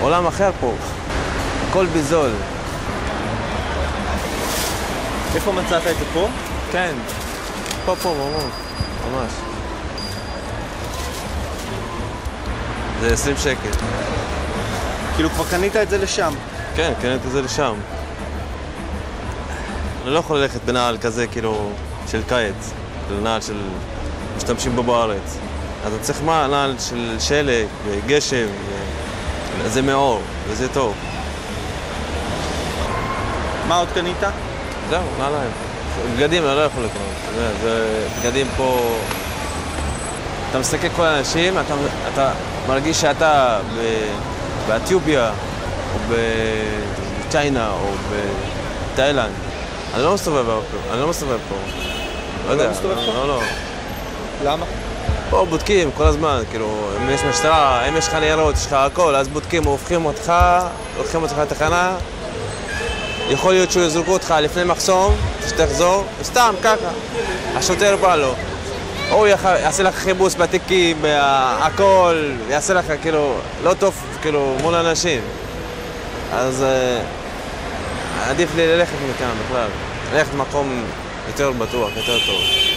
עולם אחר פה. הכל בזול. איפה מצאת את זה פה? כן. פה, פה, ממש. ממש. זה 20 שקל. כאילו כבר קנית את זה לשם. כן, קניתי את זה לשם. אני לא יכול ללכת בנעל כזה, כאילו, של קיץ, נעל של... משתמשים בו בארץ. אז אני צריך מה? נעל של שלג, וגשם, ו... זה מאור, וזה טוב. מה עוד קנית? זהו, נעליים. בגדים אני לא יכול לקנות. יודע, זה בגדים פה... אתה מסתכל כל האנשים, אתה, אתה מרגיש שאתה ב... באתיופיה, או בצ'יינה, או בתאילנד. אני לא מסתובב פה, אני לא מסתובב פה. לא יודע. מסתובב פה? לא, לא. למה? פה בודקים כל הזמן, כאילו, אם יש משטרה, אם יש לך ניירות, יש לך הכל, אז בודקים, הופכים אותך, לוקחים אותך לתחנה, יכול להיות שהוא יזרקו אותך לפני מחסום, שתחזור, סתם ככה. השוטר בא לו. הוא. יעשה לך חיפוש בתיקים, הכל, יעשה לך כאילו, לא טוב כאילו מול אנשים. אז אה, עדיף לי ללכת מכאן בכלל. ללכת למקום יותר בטוח, יותר טוב.